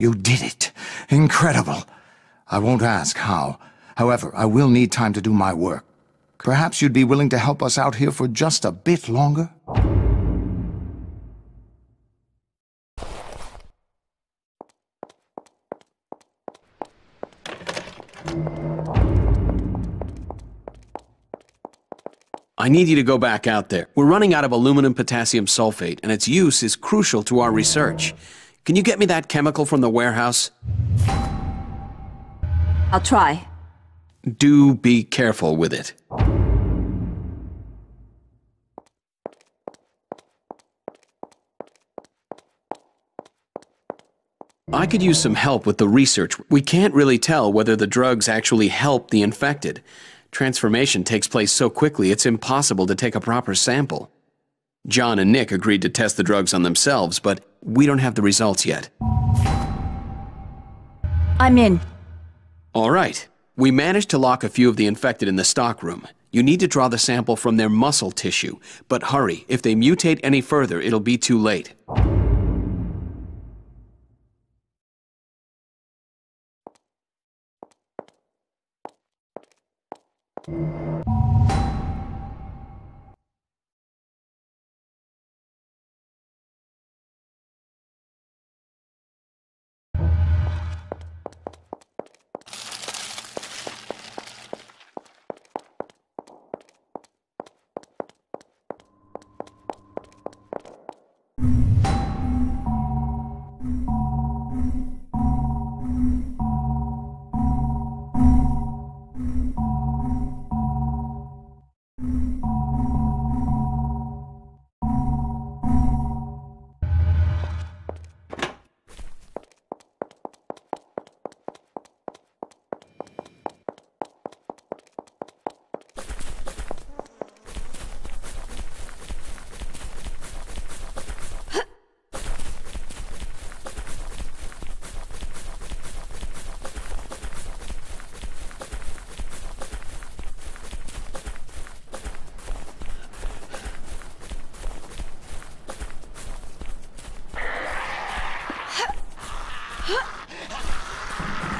You did it. Incredible. I won't ask how. However, I will need time to do my work. Perhaps you'd be willing to help us out here for just a bit longer? I need you to go back out there. We're running out of aluminum potassium sulfate, and its use is crucial to our research. Can you get me that chemical from the warehouse? I'll try. Do be careful with it. I could use some help with the research. We can't really tell whether the drugs actually help the infected. Transformation takes place so quickly it's impossible to take a proper sample. John and Nick agreed to test the drugs on themselves, but we don't have the results yet. I'm in. All right. We managed to lock a few of the infected in the stockroom. You need to draw the sample from their muscle tissue, but hurry. If they mutate any further, it'll be too late.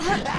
Ha!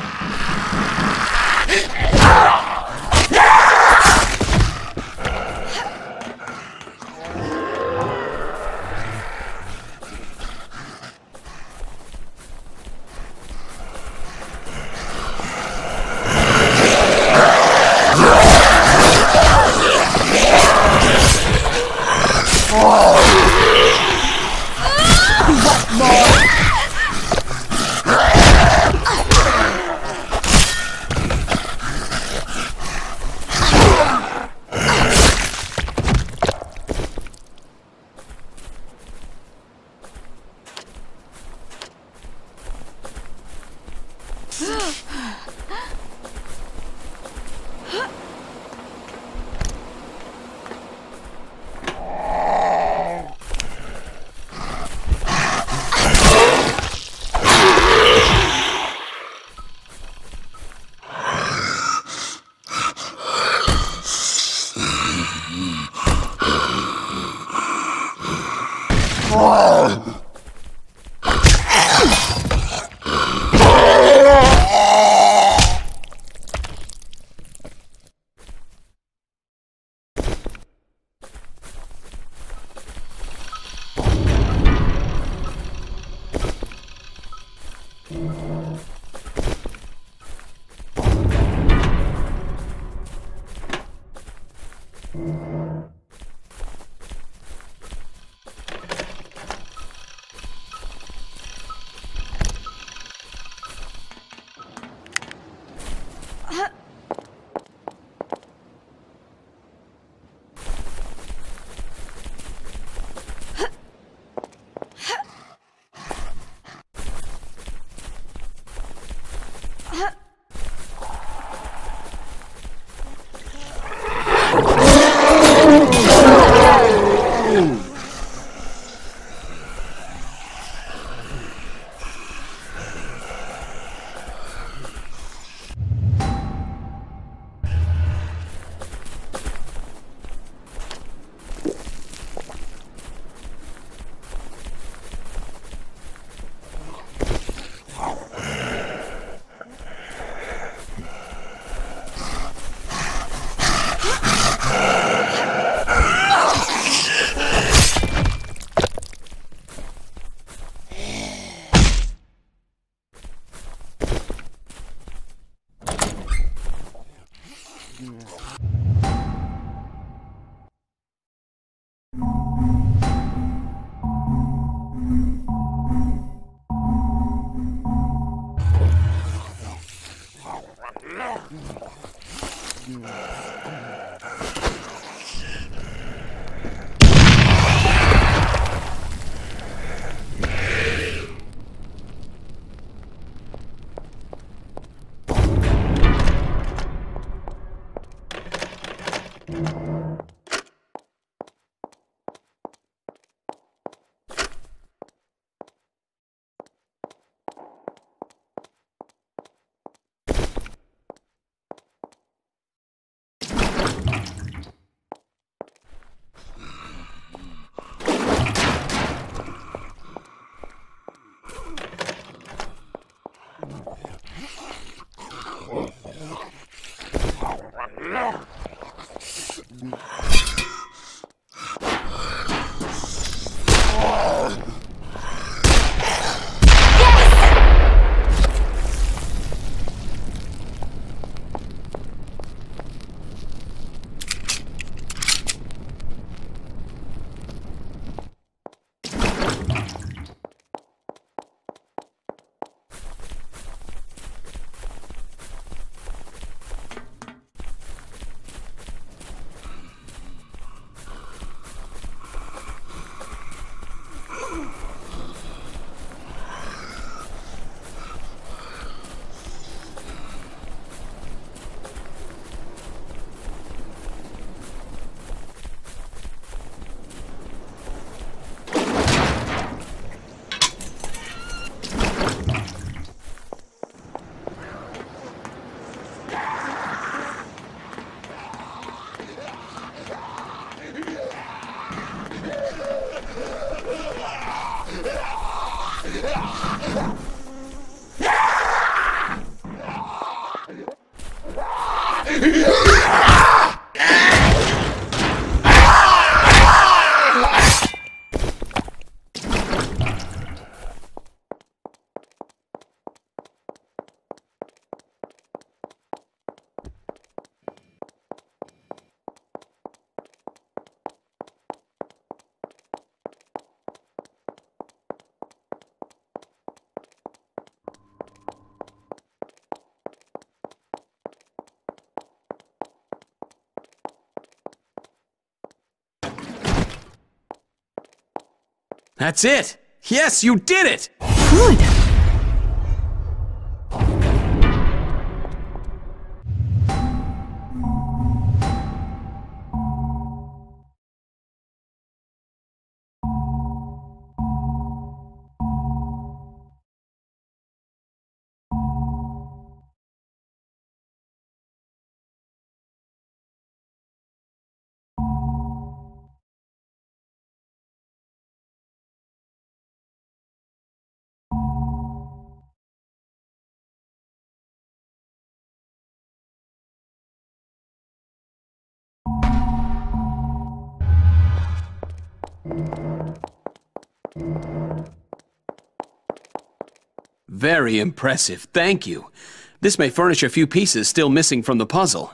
That's it! Yes, you did it! Good. Very impressive, thank you. This may furnish a few pieces still missing from the puzzle.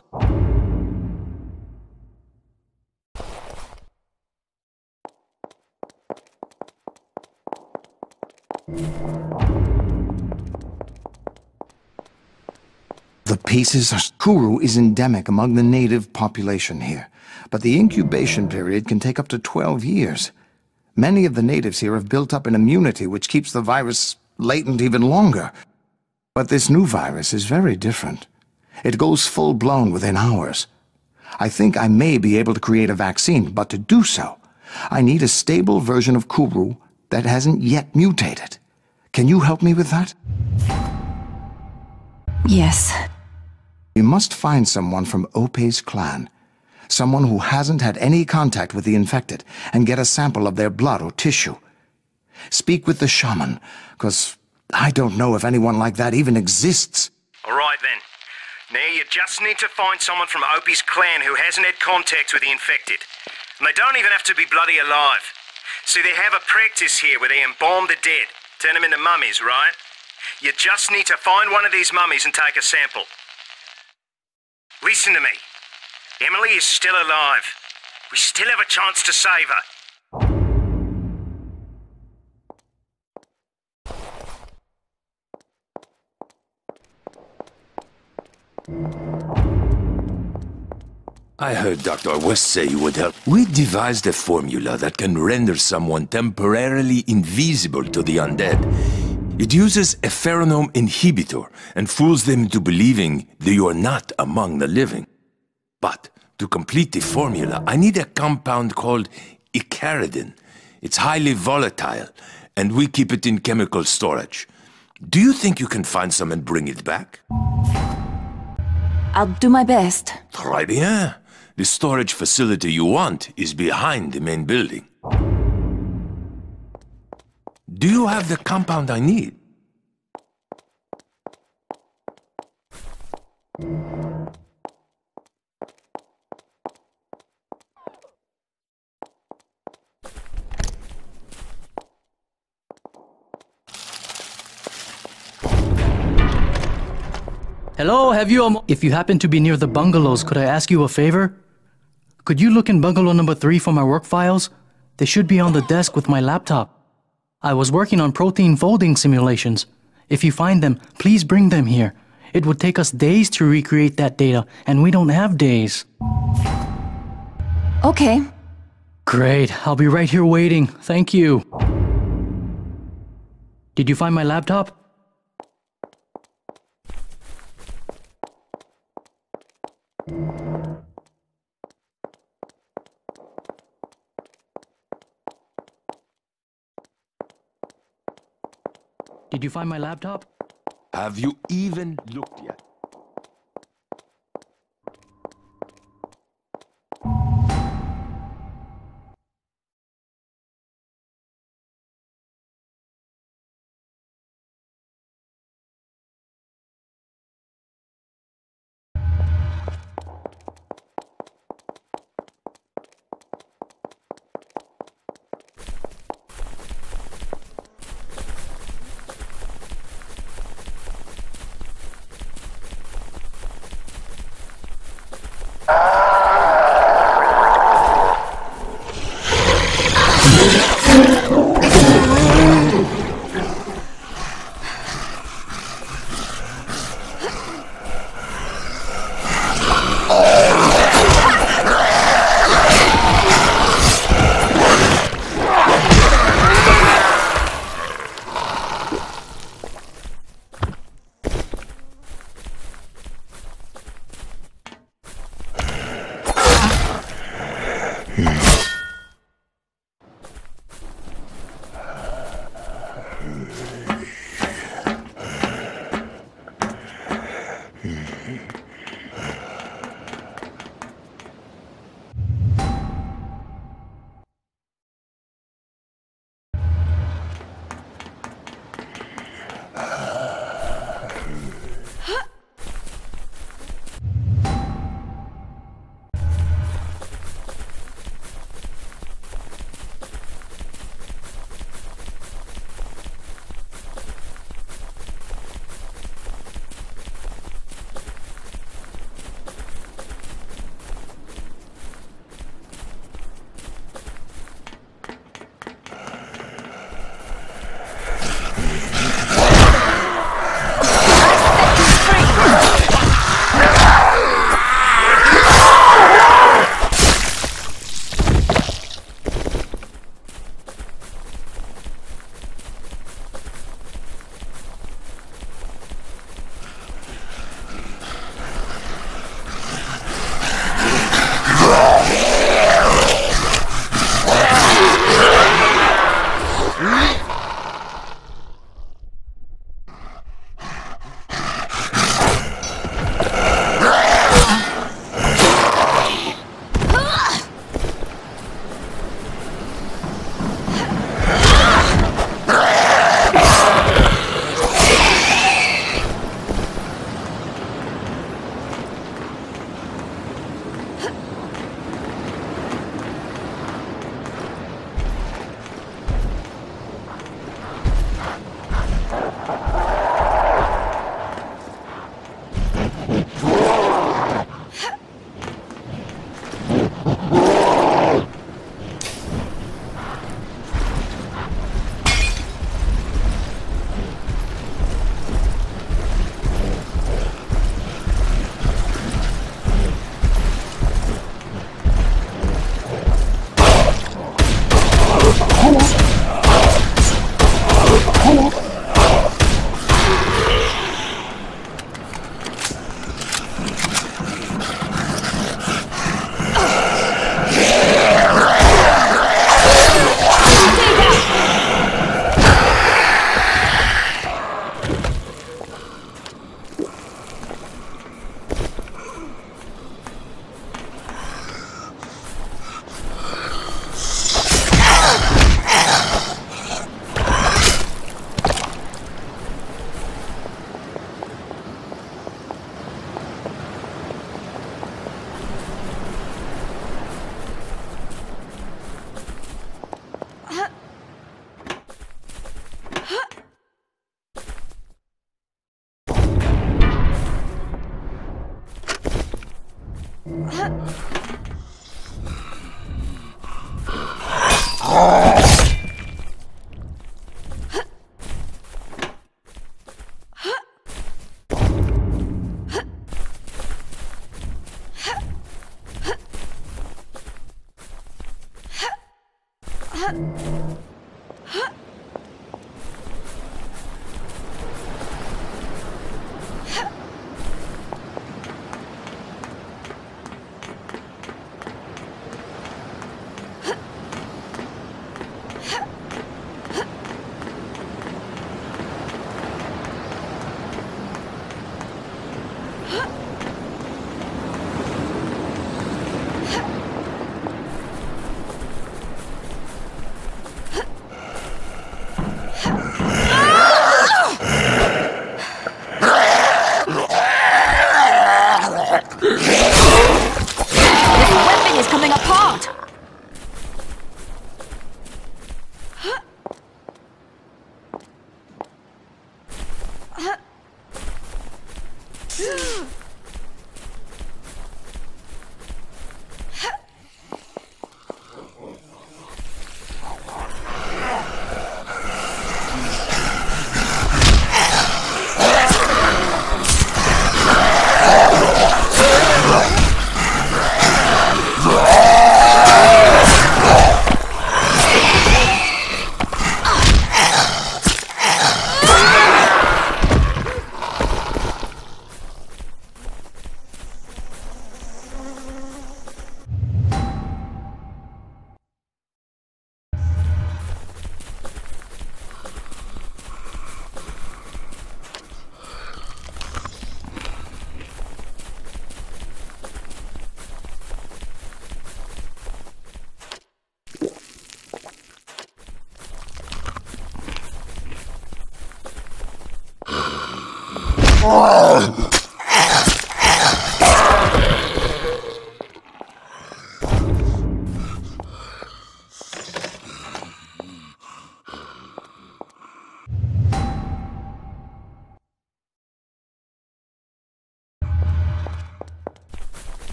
Pieces are... Kuru is endemic among the native population here, but the incubation period can take up to 12 years. Many of the natives here have built up an immunity which keeps the virus latent even longer. But this new virus is very different. It goes full-blown within hours. I think I may be able to create a vaccine, but to do so, I need a stable version of Kuru that hasn't yet mutated. Can you help me with that? Yes. We must find someone from Ope's clan. Someone who hasn't had any contact with the infected, and get a sample of their blood or tissue. Speak with the shaman, because I don't know if anyone like that even exists. All right then. Now you just need to find someone from Opie's clan who hasn't had contact with the infected. And they don't even have to be bloody alive. See, they have a practice here where they embalm the dead, turn them into mummies, right? You just need to find one of these mummies and take a sample. Listen to me. Emily is still alive. We still have a chance to save her. I heard Dr. West say you would help. We devised a formula that can render someone temporarily invisible to the undead. It uses a pheromone inhibitor and fools them into believing that you are not among the living. But to complete the formula, I need a compound called icaridin. It's highly volatile, and we keep it in chemical storage. Do you think you can find some and bring it back? I'll do my best. Très bien. The storage facility you want is behind the main building. Do you have the compound I need? Hello, have you a If you happen to be near the bungalows, could I ask you a favor? Could you look in bungalow number three for my work files? They should be on the desk with my laptop. I was working on protein folding simulations. If you find them, please bring them here. It would take us days to recreate that data, and we don't have days. Okay. Great, I'll be right here waiting. Thank you. Did you find my laptop? Did you find my laptop? Have you even looked yet?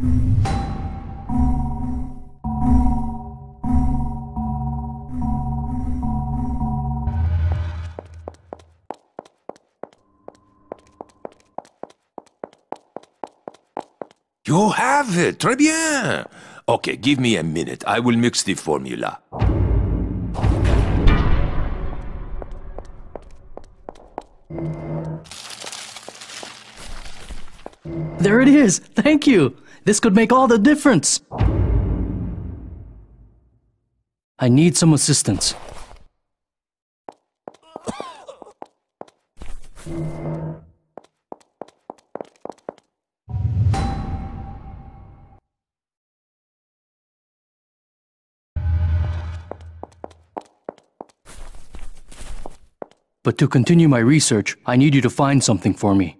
You have it. Très bien. Okay, give me a minute. I will mix the formula. There it is! Thank you! This could make all the difference! I need some assistance. But to continue my research, I need you to find something for me.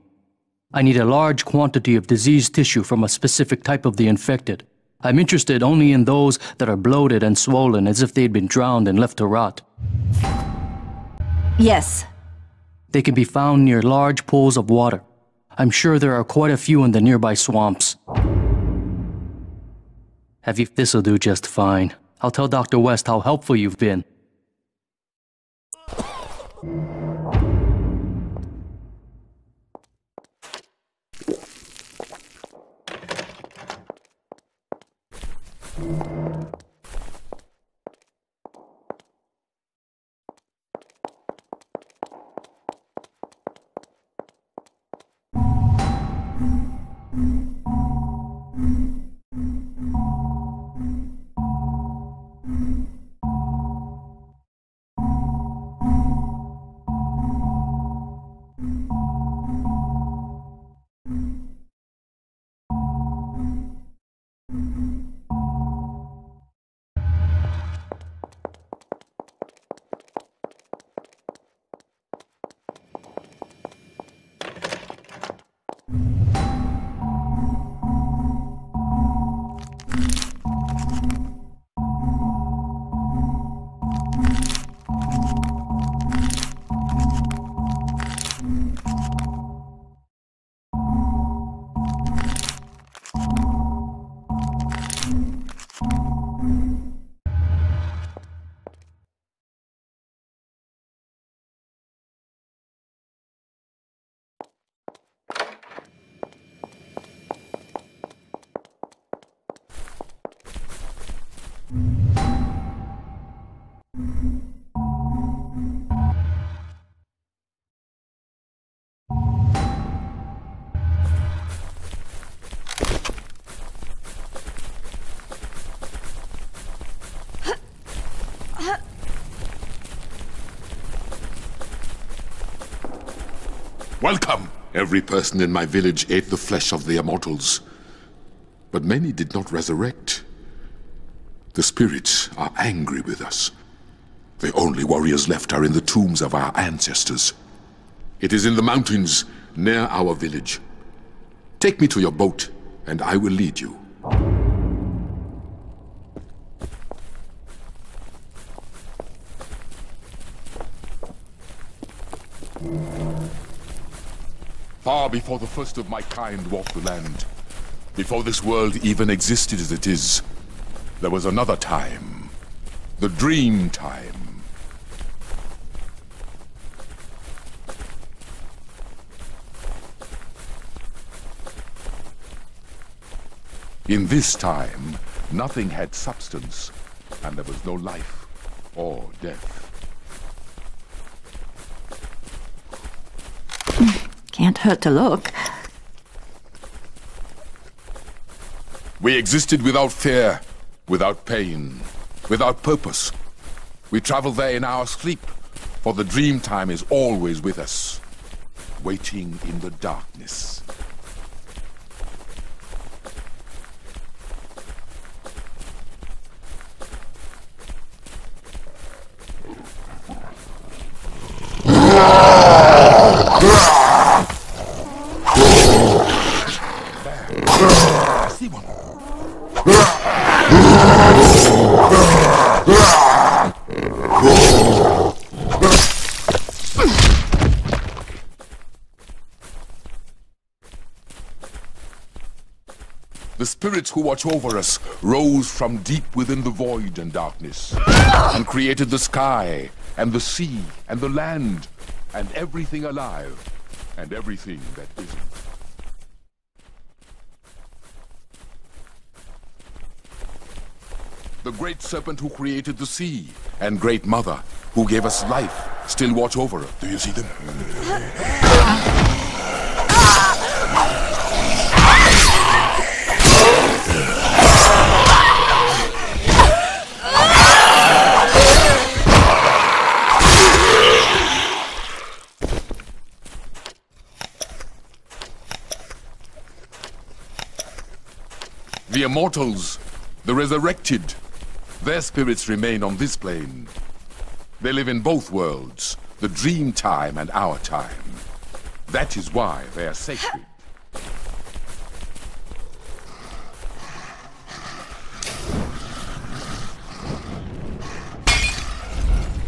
I need a large quantity of diseased tissue from a specific type of the infected. I'm interested only in those that are bloated and swollen as if they'd been drowned and left to rot. Yes. They can be found near large pools of water. I'm sure there are quite a few in the nearby swamps. Have you? This'll do just fine. I'll tell Dr. West how helpful you've been. Welcome! Every person in my village ate the flesh of the immortals. But many did not resurrect. The spirits are angry with us. The only warriors left are in the tombs of our ancestors. It is in the mountains near our village. Take me to your boat, and I will lead you. Far before the first of my kind walked the land, before this world even existed as it is, there was another time. The dream time. In this time, nothing had substance, and there was no life or death. Can't hurt to look. We existed without fear, without pain, without purpose. We travel there in our sleep, for the dream time is always with us, waiting in the darkness. I see one. The spirits who watch over us rose from deep within the void and darkness, and created the sky, and the sea, and the land, and everything alive, and everything that isn't. The great serpent who created the sea, and great mother who gave us life, still watch over us. Do you see them? The immortals, the resurrected, their spirits remain on this plane. They live in both worlds, the dream time and our time. That is why they are sacred.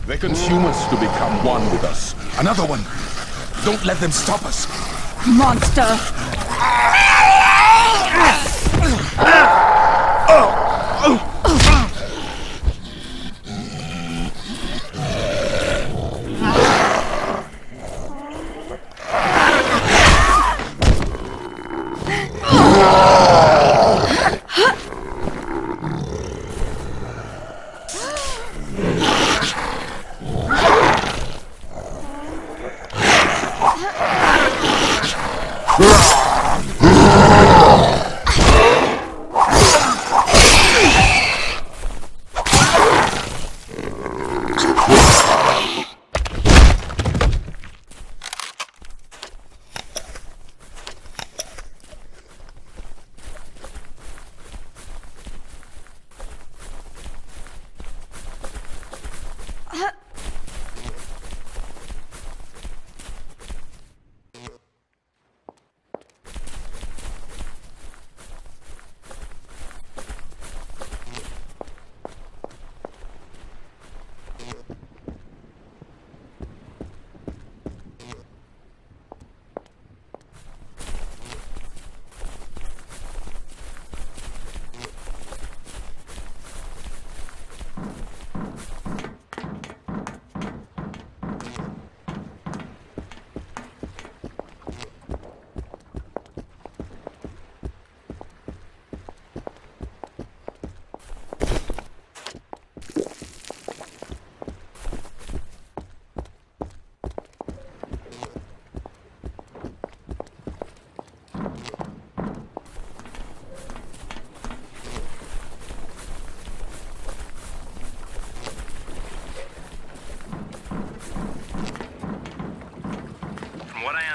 They consume us to become one with us. Another one. Don't let them stop us. Monster! Oh!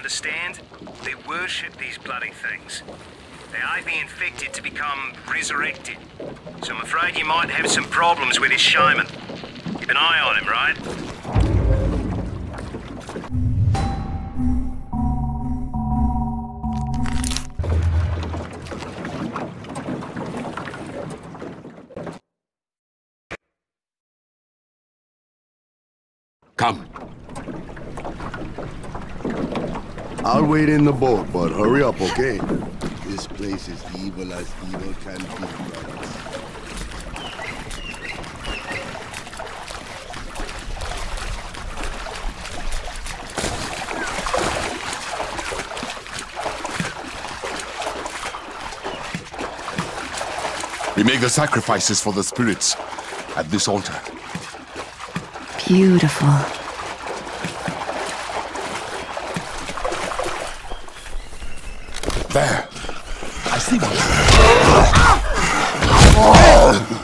Understand, they worship these bloody things. They are the infected to become resurrected. So I'm afraid you might have some problems with this shaman. Keep an eye on him, right? I'll wait in the boat, but hurry up, okay? This place is evil as evil can be, brothers. We make the sacrifices for the spirits at this altar. Beautiful. There. I see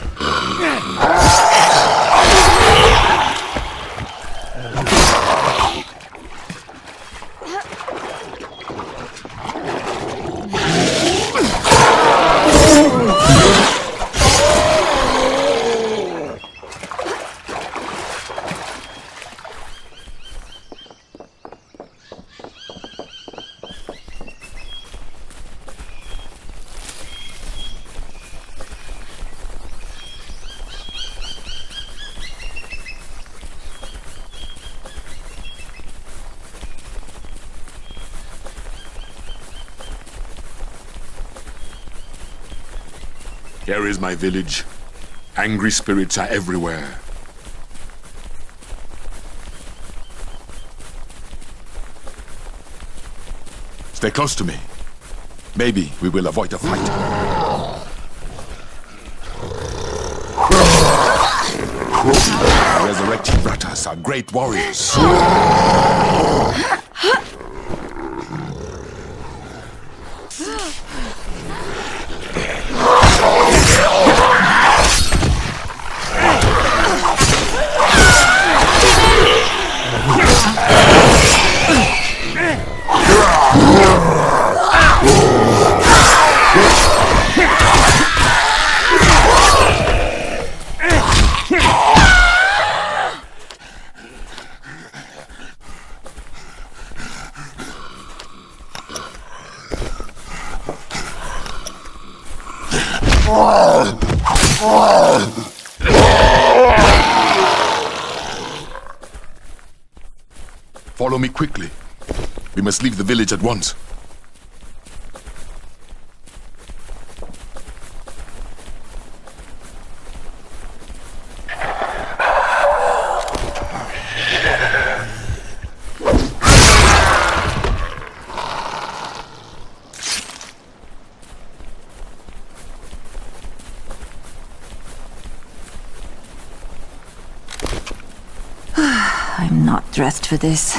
Here is my village. Angry spirits are everywhere. Stay close to me. Maybe we will avoid a fight. Resurrected Ratas are great warriors. Follow me quickly. We must leave the village at once. I'm not dressed for this.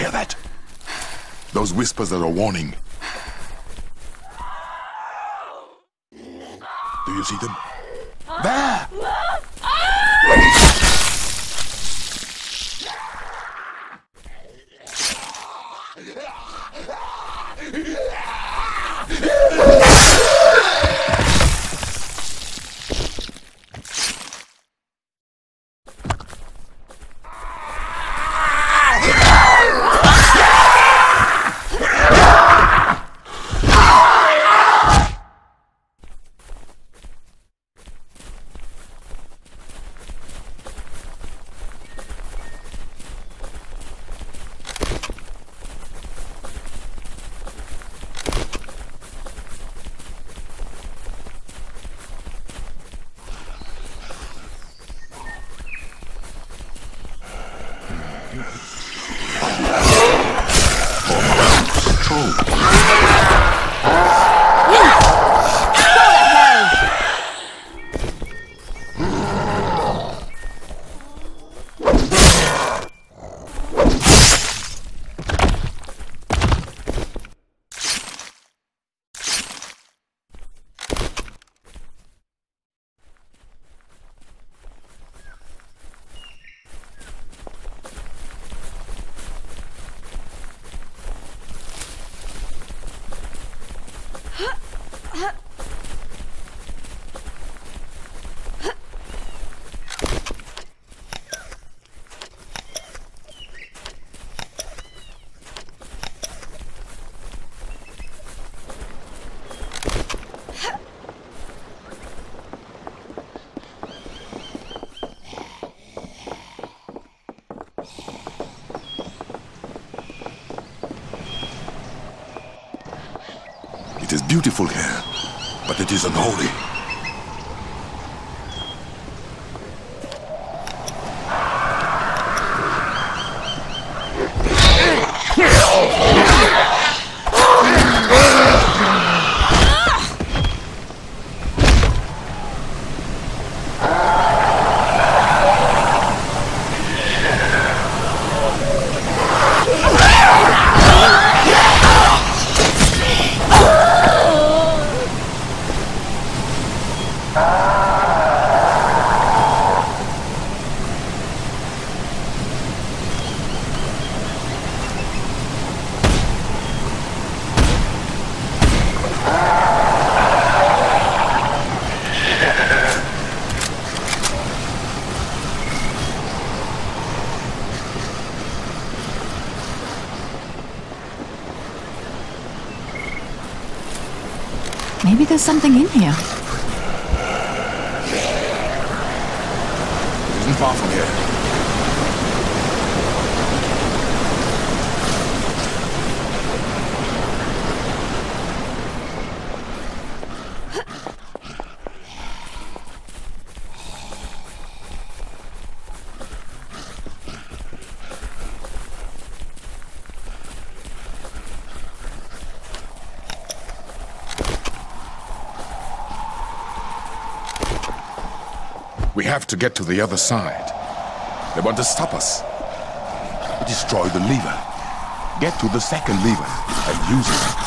Hear that? Those whispers are a warning. Do you see them? Beautiful here, but it is unholy. There's something in here. It isn't far from here. Have to get to the other side. They want to stop us. Destroy the lever. Get to the second lever and use it.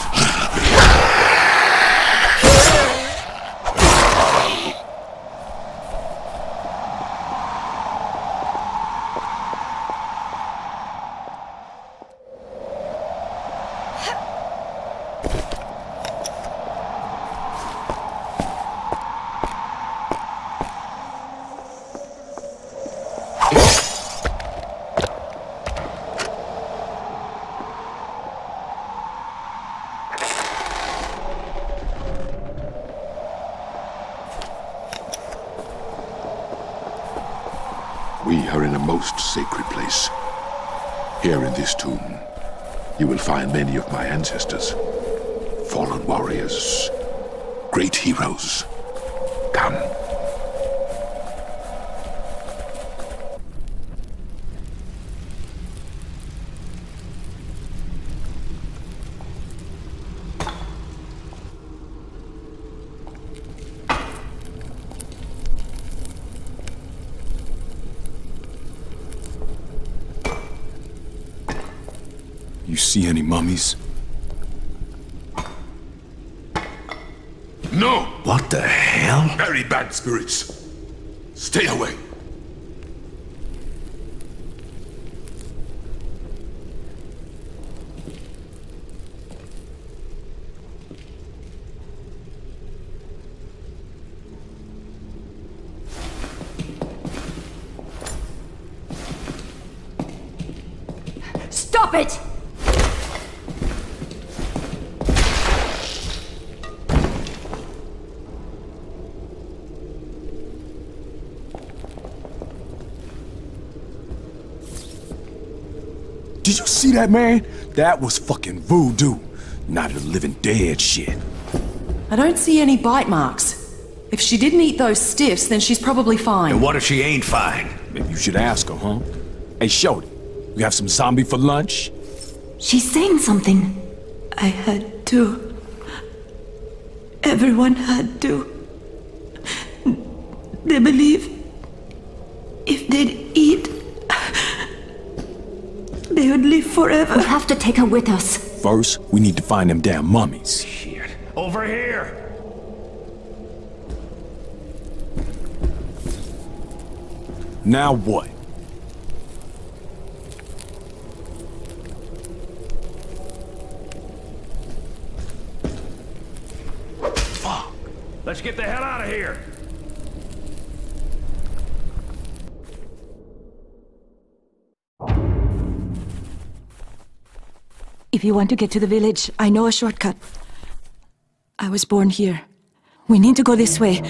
We are in a most sacred place. Here in this tomb, you will find many of my ancestors. Fallen warriors, great heroes. Come. You No! What the hell? Very bad spirits. Stay away. That, man? That was fucking voodoo. Not a living dead shit. I don't see any bite marks. If she didn't eat those stiffs, then she's probably fine. And what if she ain't fine? Maybe you should ask her, huh? Hey, Shorty, you have some zombie for lunch? She's saying something. I had to. Everyone had to. They believe if they'd eat, they would live forever. We have to take her with us. First, we need to find them damn mummies. Shit. Over here! Now what? Fuck! Let's get the hell out of here! If you want to get to the village, I know a shortcut. I was born here. We need to go this way.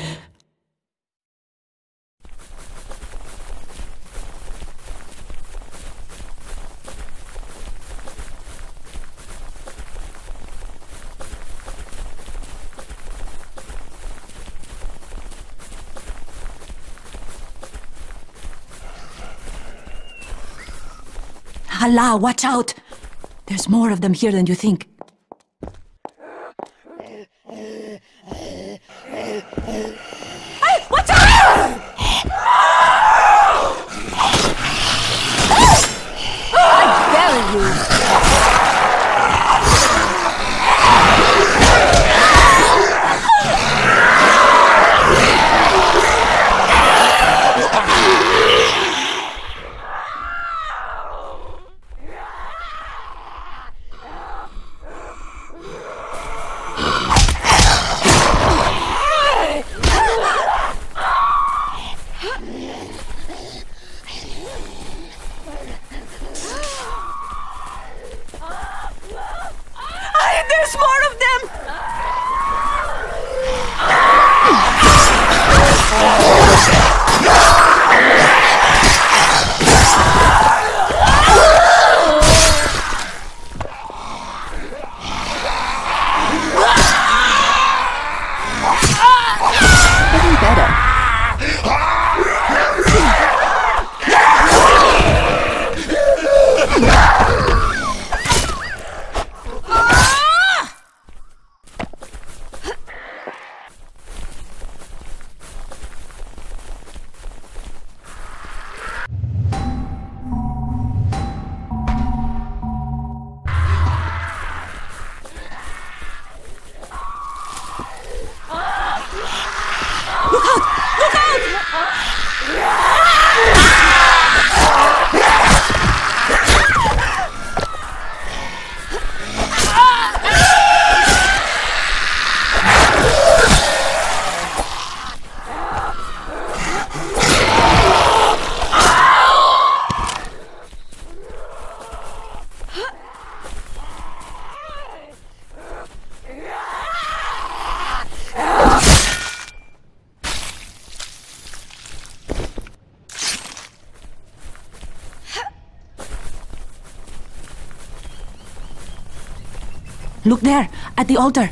Allah, watch out! There's more of them here than you think. Out! Look there, at the altar.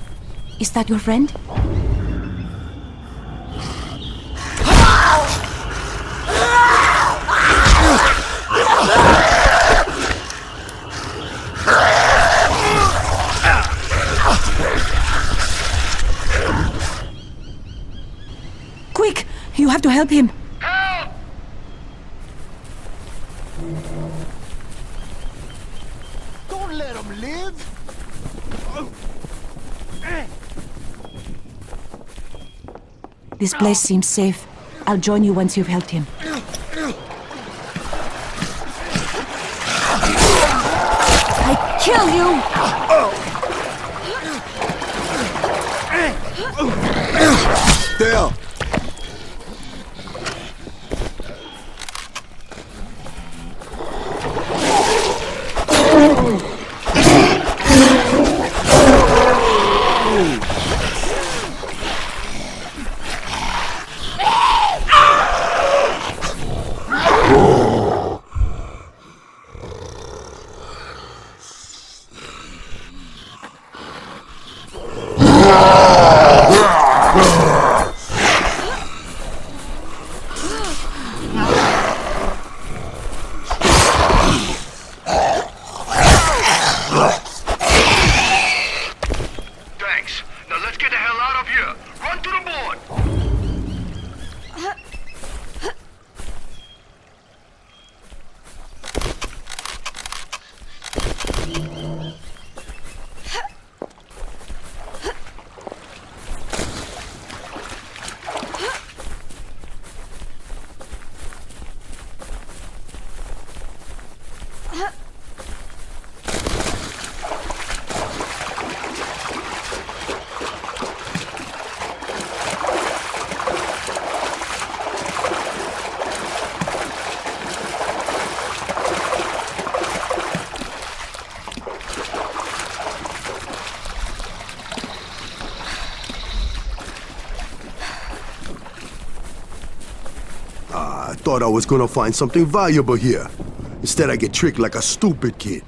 Is that your friend? Quick! You have to help him. Don't let him live! This place seems safe. I'll join you once you've helped him. I kill you! There! Thanks. Now let's get the hell out of here. Run to the board. I thought I was gonna find something valuable here. Instead, I get tricked like a stupid kid.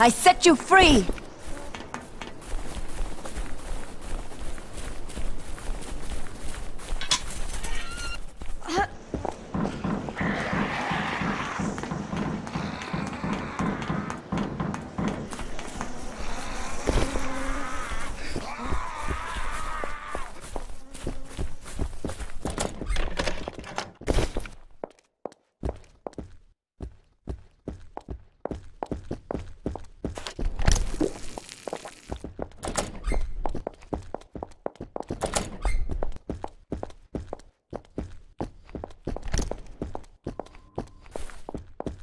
I set you free!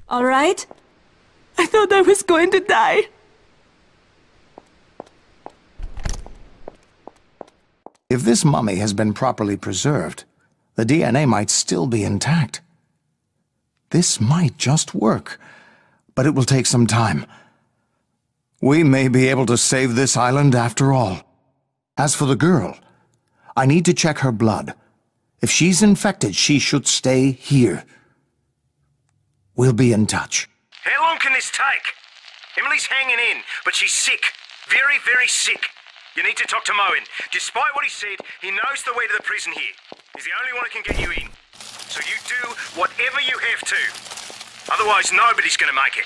All right? I thought I was going to die. If this mummy has been properly preserved, the DNA might still be intact. This might just work, but it will take some time. We may be able to save this island after all. As for the girl, I need to check her blood. If she's infected, she should stay here. We'll be in touch. How long can this take? Emily's hanging in, but she's sick. Very, very sick. You need to talk to Moen. Despite what he said, he knows the way to the prison here. He's the only one who can get you in. So you do whatever you have to. Otherwise, nobody's gonna make it.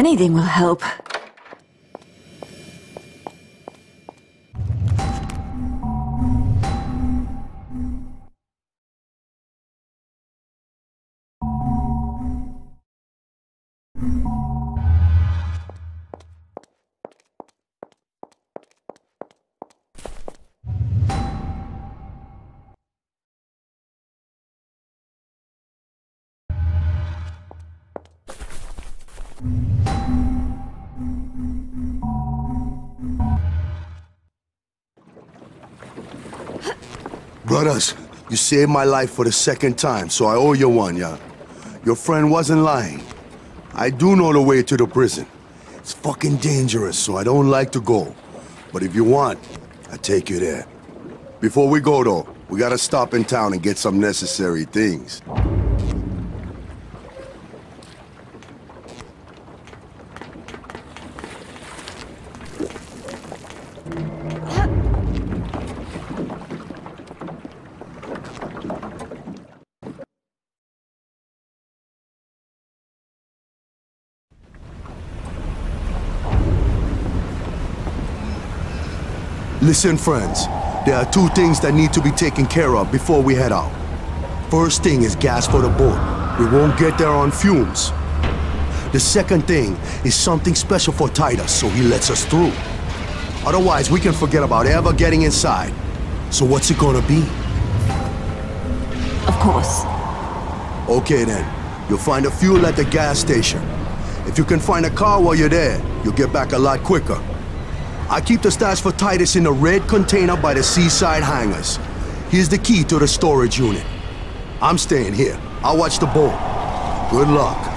Anything will help. Brothers, you saved my life for the second time, so I owe you one, yeah? Your friend wasn't lying. I do know the way to the prison. It's fucking dangerous, so I don't like to go. But if you want, I take you there. Before we go, though, we gotta stop in town and get some necessary things. Listen, friends. There are two things that need to be taken care of before we head out. First thing is gas for the boat. We won't get there on fumes. The second thing is something special for Titus, so he lets us through. Otherwise, we can forget about ever getting inside. So what's it gonna be? Of course. Okay then. You'll find a fuel at the gas station. If you can find a car while you're there, you'll get back a lot quicker. I keep the stash for Titus in a red container by the seaside hangars. Here's the key to the storage unit. I'm staying here. I'll watch the boat. Good luck.